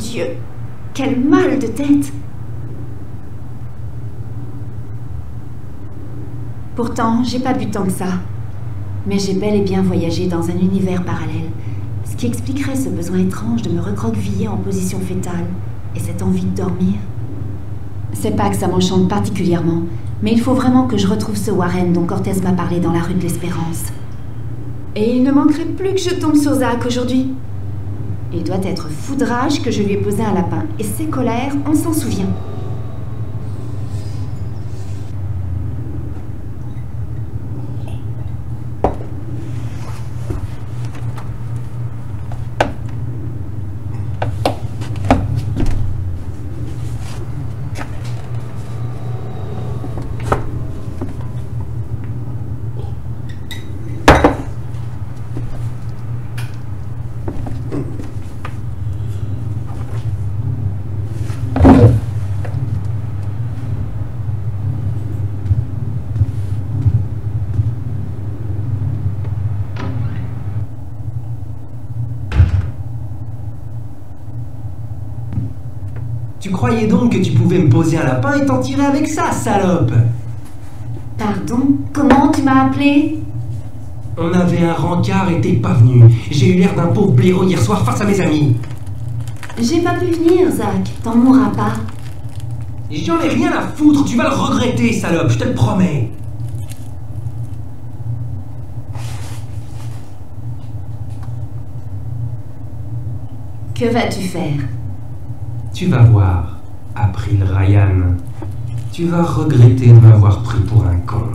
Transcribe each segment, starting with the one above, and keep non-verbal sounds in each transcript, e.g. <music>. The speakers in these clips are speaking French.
Dieu Quel mal de tête Pourtant, j'ai pas bu tant que ça. Mais j'ai bel et bien voyagé dans un univers parallèle, ce qui expliquerait ce besoin étrange de me recroqueviller en position fétale et cette envie de dormir. C'est pas que ça m'enchante particulièrement, mais il faut vraiment que je retrouve ce Warren dont Cortez m'a parlé dans la rue de l'Espérance. Et il ne manquerait plus que je tombe sur Zach aujourd'hui. Il doit être foudrage que je lui ai posé un lapin, et ses colères, on s'en souvient. Tu croyais donc que tu pouvais me poser un lapin et t'en tirer avec ça, salope? Pardon Comment tu m'as appelé? On avait un rencard et t'es pas venu. J'ai eu l'air d'un pauvre blaireau hier soir face à mes amis. J'ai pas pu venir, Zach. T'en mourras pas. J'en ai rien à foutre, tu vas le regretter, salope, je te le promets. Que vas-tu faire? Tu vas voir, April Ryan. Tu vas regretter de m'avoir pris pour un con.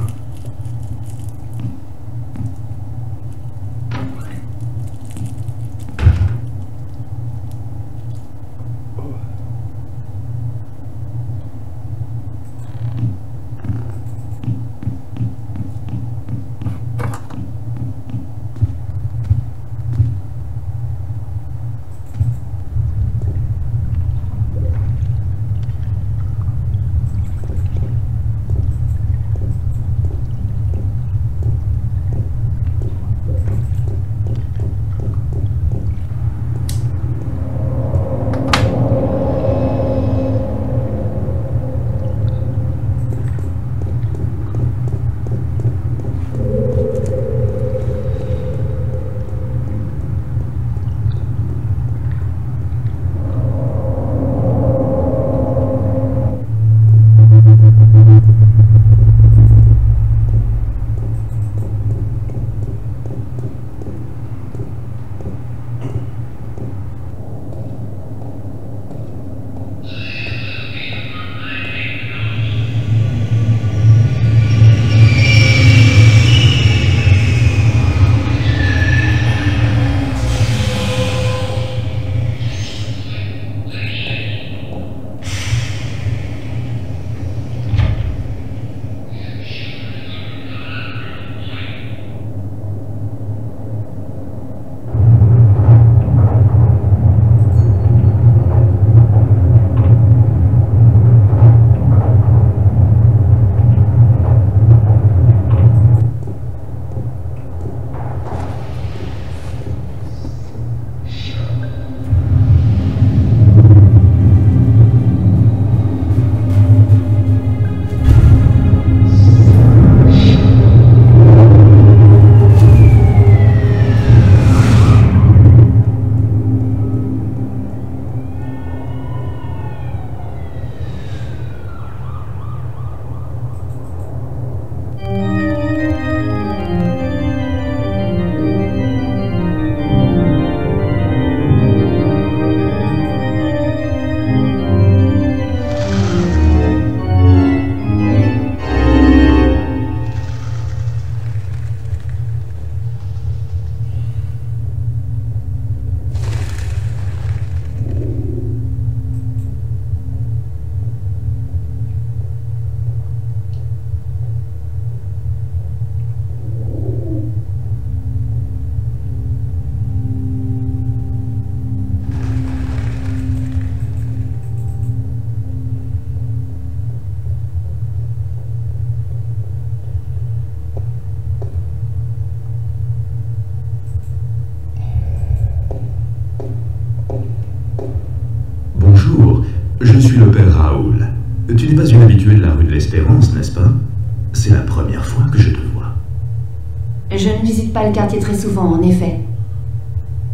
Pas le quartier très souvent, en effet.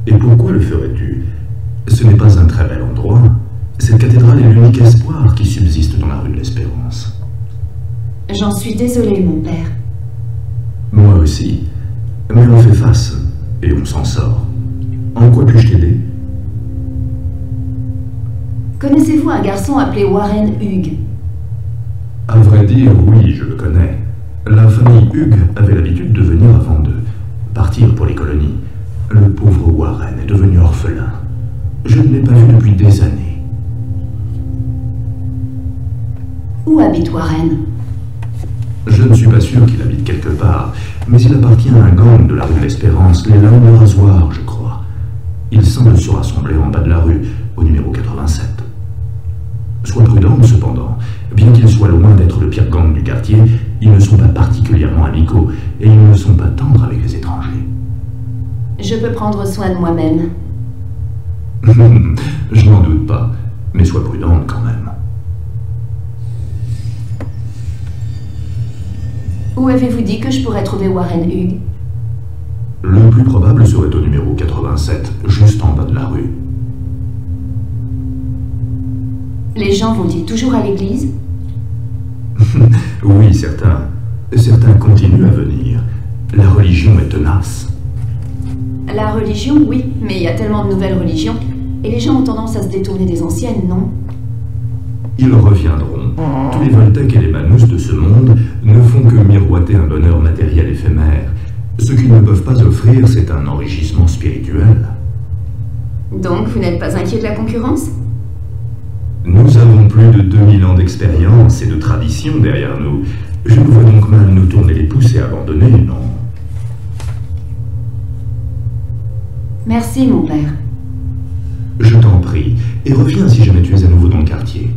Et pourquoi le ferais-tu? Ce n'est pas un très bel endroit. Cette cathédrale est l'unique espoir qui subsiste dans la rue de l'Espérance. J'en suis désolée, mon père. Moi aussi. Mais on fait face, et on s'en sort. En quoi puis-je t'aider? Connaissez-vous un garçon appelé Warren Hughes? À vrai dire, oui, je le connais. La famille Hugues avait l'habitude de venir avant de partir pour les colonies. Le pauvre Warren est devenu orphelin. Je ne l'ai pas vu depuis des années. Où habite Warren? Je ne suis pas sûr qu'il habite quelque part, mais il appartient à un gang de la rue de l'Espérance, les Lames Rasoirs, je crois. Il semble se rassembler en bas de la rue, au numéro 87. Sois prudente cependant. Bien qu'ils soient loin d'être le pire gang du quartier, ils ne sont pas particulièrement amicaux et ils ne sont pas tendres avec les étrangers. Je peux prendre soin de moi-même. <laughs> Je n'en doute pas, mais sois prudente quand même. Où avez-vous dit que je pourrais trouver Warren Hughes? Le plus probable serait au numéro 87, juste en bas de la rue. Les gens vont-ils toujours à l'église <laughs> Oui, certains. Certains continuent à venir. La religion est tenace. La religion, oui, mais il y a tellement de nouvelles religions. Et les gens ont tendance à se détourner des anciennes, non Ils reviendront. Tous les Voltec et les Manous de ce monde ne font que miroiter un bonheur matériel éphémère. Ce qu'ils ne peuvent pas offrir, c'est un enrichissement spirituel. Donc, vous n'êtes pas inquiet de la concurrence plus de 2000 ans d'expérience et de tradition derrière nous. Je ne vois donc mal nous tourner les pouces et abandonner, non? Merci, mon père. Je t'en prie, et reviens si jamais tu es à nouveau dans le quartier.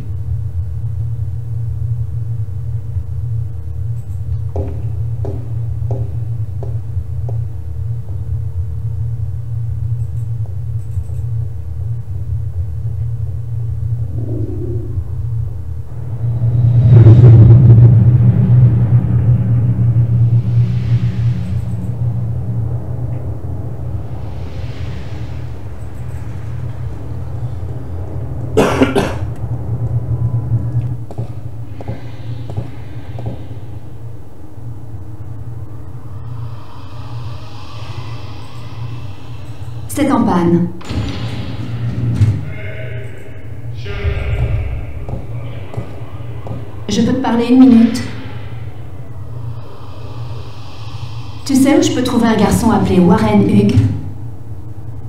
Je peux te parler une minute. Tu sais où je peux trouver un garçon appelé Warren Hughes?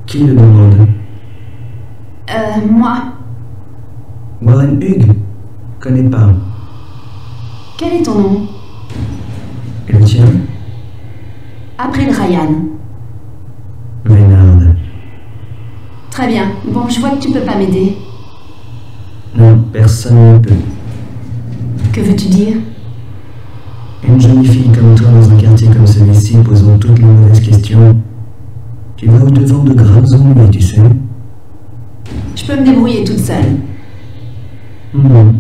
Qui le demande? Euh, moi. Warren Hughes? Connais pas. Quel est ton nom? Le tien? April Ryan. Très bien. Bon, je vois que tu peux pas m'aider. Non, personne ne peut. Que veux-tu dire? Une jolie fille comme toi dans un quartier comme celui-ci posant toutes les mauvaises questions. Tu vas au-devant de graves ennuis, tu sais. Je peux me débrouiller toute seule. Non.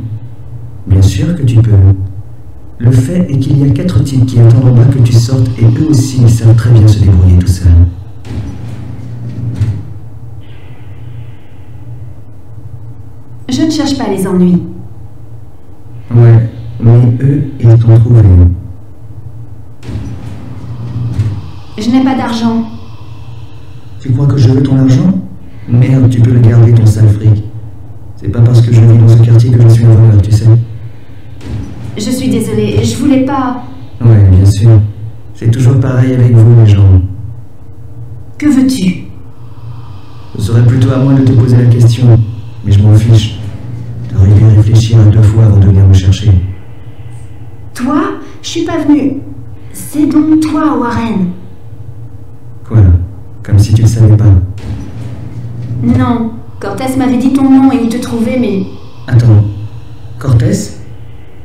Bien sûr que tu peux. Le fait est qu'il y a quatre types qui attendent en bas que tu sortes et eux aussi ils savent très bien se débrouiller tout seuls. Cherche pas les ennuis. Ouais, mais eux, ils t'ont trouvé. Je n'ai pas d'argent. Tu crois que je veux ton argent? Merde, tu peux le garder, ton sale fric. C'est pas parce que je vis dans ce quartier que je suis un voleur, tu sais. Je suis désolée, je voulais pas. Ouais, bien sûr. C'est toujours pareil avec vous, les gens. Que veux-tu? Ce serait plutôt à moi de te poser la question, mais je m'en fiche. Réfléchir à deux fois avant de venir me chercher. Toi Je suis pas venue. C'est donc toi, Warren. Quoi Comme si tu le savais pas? Non. Cortez m'avait dit ton nom et où te trouver, mais. Attends. Cortés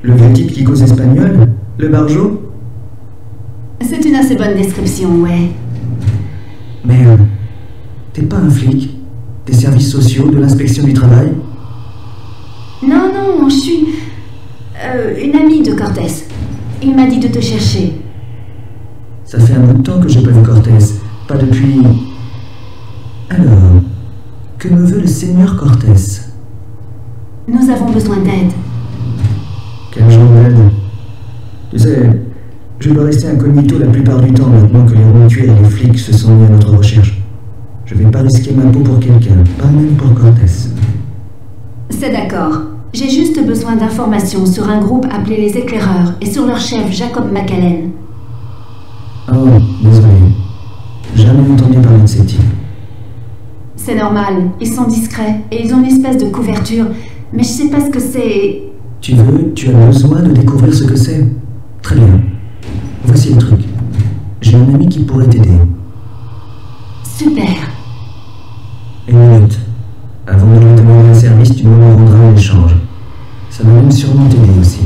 Le vieux type qui cause espagnol? Le barjo? C'est une assez bonne description, ouais. Mais euh, t'es pas un flic Des services sociaux, de l'inspection du travail? Non, je suis. Euh, une amie de Cortés. Il m'a dit de te chercher. Ça fait un bout de temps que j'ai pas vu Cortés. Pas depuis. Alors, que me veut le seigneur Cortés? Nous avons besoin d'aide. Quel genre d'aide? Tu sais, je dois rester incognito la plupart du temps maintenant que les routiers et les flics se sont mis à notre recherche. Je vais pas risquer ma peau pour quelqu'un, pas même pour Cortés. C'est d'accord. J'ai juste besoin d'informations sur un groupe appelé les éclaireurs et sur leur chef Jacob McAllen. Oh, désolé. Jamais entendu parler de ces types. C'est normal, ils sont discrets et ils ont une espèce de couverture, mais je sais pas ce que c'est. Tu veux, tu as besoin de découvrir ce que c'est Très bien. Voici le truc. J'ai un ami qui pourrait t'aider. Super. Une minute. Avant de lui demander un service, tu me rendre un échange. Ça va même sûrement t'aider aussi.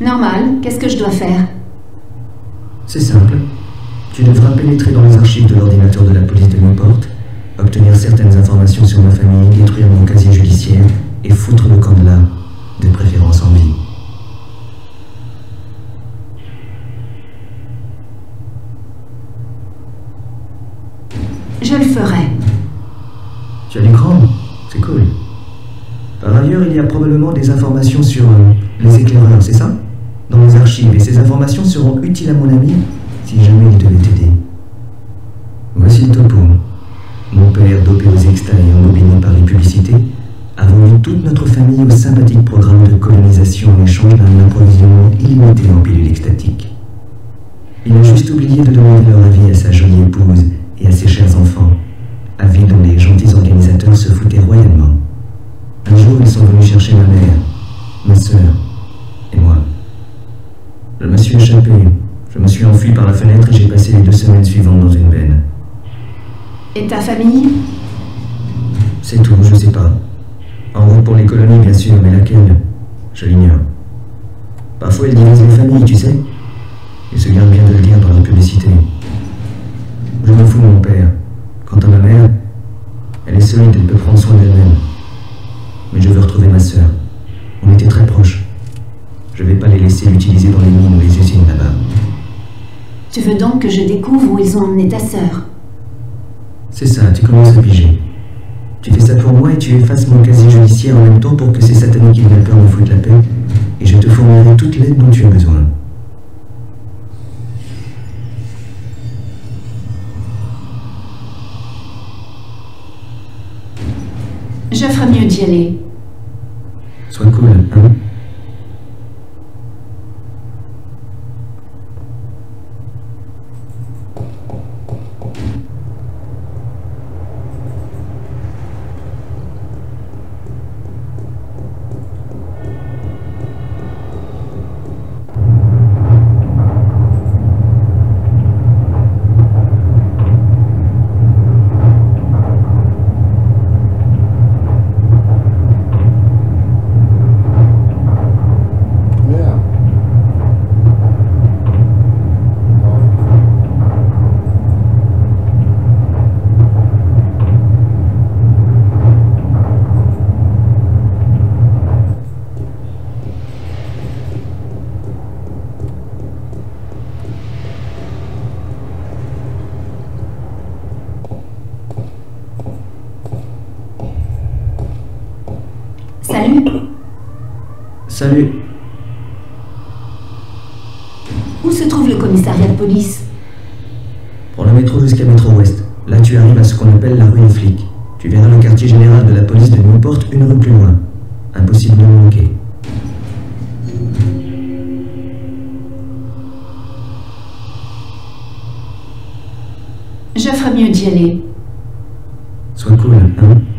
Normal, qu'est-ce que je dois faire? C'est simple. Tu devras pénétrer dans les archives de l'ordinateur de la police de Newport, obtenir certaines informations sur ma famille, détruire mon casier judiciaire et foutre le camp de là, de préférence en vie. Je le ferai. Tu as l'écran C'est cool. Par ailleurs, il y a probablement des informations sur euh, les éclaireurs, c'est ça? Dans les archives, et ces informations seront utiles à mon ami si jamais il devait t'aider. Voici le topo. Mon père, dopé aux extas et embobiné par les publicités, a vendu toute notre famille au sympathique programme de colonisation en échange d'un approvisionnement illimité en pilules extatiques. Il a juste oublié de demander leur avis à sa jolie épouse et à ses chers enfants, avis dont les gentils organisateurs se foutaient royalement. Un jour, ils sont venus chercher ma mère, ma sœur et moi. Je me suis échappé, je me suis enfui par la fenêtre et j'ai passé les deux semaines suivantes dans une veine. Et ta famille? C'est tout, je sais pas. En route pour les colonies, bien sûr, mais laquelle? Je l'ignore. Parfois, ils divisent les familles, tu sais. Ils se gardent bien de le dire dans la publicité. Je me fous de mon père. Quant à ma mère, elle est solide, elle peut prendre soin d'elle-même. Mais je veux retrouver ma sœur. On était très proches. Je vais pas les laisser l'utiliser dans les mines ou les usines là-bas. Tu veux donc que je découvre où ils ont emmené ta sœur C'est ça, tu commences à piger. Tu fais ça pour moi et tu effaces mon casier judiciaire en même temps pour que ces sataniques kidnappeurs me foutent la paix. Et je te fournirai toute l'aide dont tu as besoin. Je ferais mieux d'y aller. Sois cool, hein Salut. Où se trouve le commissariat de police? Prends le métro jusqu'à Métro Ouest. Là, tu arrives à ce qu'on appelle la rue des flics. Tu verras le quartier général de la police de Newport une rue plus loin. Impossible de me manquer. Je ferais mieux d'y aller. Sois cool, hein?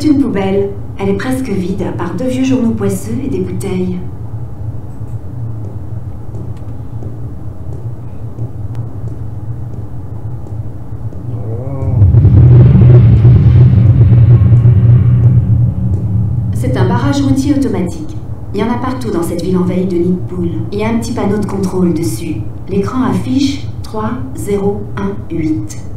C'est une poubelle. Elle est presque vide, à part deux vieux journaux poisseux et des bouteilles. C'est un barrage routier automatique. Il y en a partout dans cette ville envahie de de poules. Il y a un petit panneau de contrôle dessus. L'écran affiche 3018.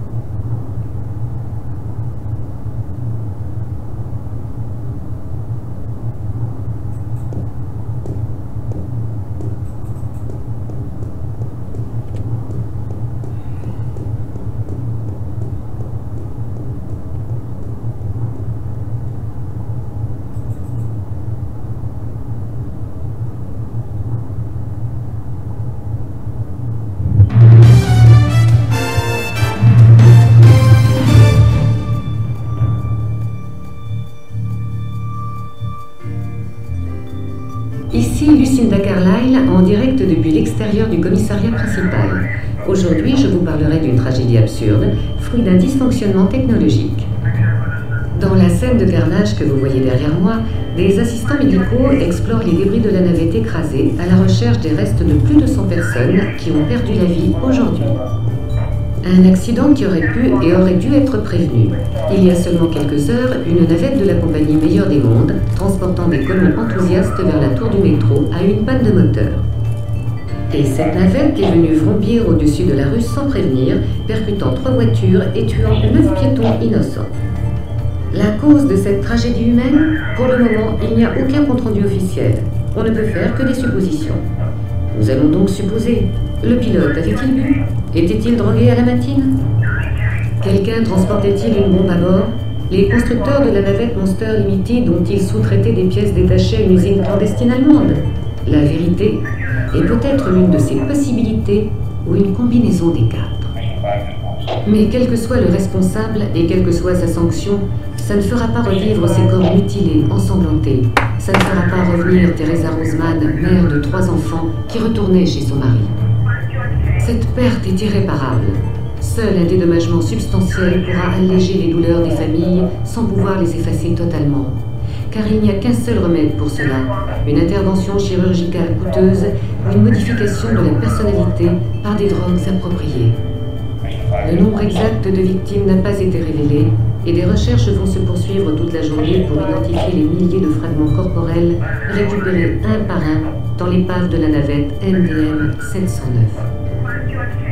Commissariat principal. Aujourd'hui, je vous parlerai d'une tragédie absurde, fruit d'un dysfonctionnement technologique. Dans la scène de carnage que vous voyez derrière moi, des assistants médicaux explorent les débris de la navette écrasée à la recherche des restes de plus de 100 personnes qui ont perdu la vie aujourd'hui. Un accident qui aurait pu et aurait dû être prévenu. Il y a seulement quelques heures, une navette de la compagnie Meilleur des Mondes, transportant des colons enthousiastes vers la tour du métro, a eu une panne de moteur. Et cette navette est venue vrombir au-dessus de la rue sans prévenir, percutant trois voitures et tuant neuf piétons innocents. La cause de cette tragédie humaine Pour le moment, il n'y a aucun compte-rendu officiel. On ne peut faire que des suppositions. Nous allons donc supposer. Le pilote avait-il bu? Était-il drogué à la matine? Quelqu'un transportait-il une bombe à bord? Les constructeurs de la navette Monster Limited ont-ils sous-traité des pièces détachées à une usine clandestine allemande La vérité est peut-être l'une de ces possibilités ou une combinaison des quatre. Mais quel que soit le responsable et quelle que soit sa sanction, ça ne fera pas revivre ces corps mutilés, ensanglantés. Ça ne fera pas revenir Teresa Roseman, mère de trois enfants, qui retournait chez son mari. Cette perte est irréparable. Seul un dédommagement substantiel pourra alléger les douleurs des familles sans pouvoir les effacer totalement. Car il n'y a qu'un seul remède pour cela, une intervention chirurgicale coûteuse ou une modification de la personnalité par des drogues appropriées. Le nombre exact de victimes n'a pas été révélé et des recherches vont se poursuivre toute la journée pour identifier les milliers de fragments corporels récupérés un par un dans l'épave de la navette MDM 709.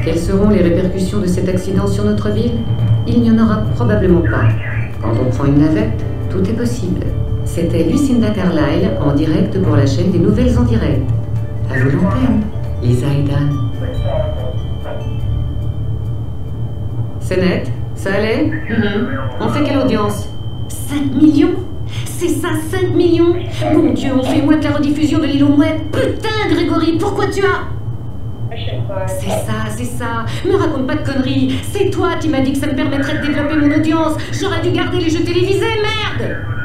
Quelles seront les répercussions de cet accident sur notre ville? Il n'y en aura probablement pas. Quand on prend une navette, tout est possible. C'était Lucinda Carlyle en direct pour la chaîne des nouvelles en direct. À vous l'antenne, Lisa et Dan. C'est net Ça allait? Mhm. On fait quelle audience? 5 millions C'est ça, 5 millions Mon Dieu, on fait moins que la rediffusion de l'île aux mouettes Putain, Grégory, pourquoi tu as... C'est ça, c'est ça. Me raconte pas de conneries. C'est toi qui m'as dit que ça me permettrait de développer mon audience. J'aurais dû garder les jeux télévisés, merde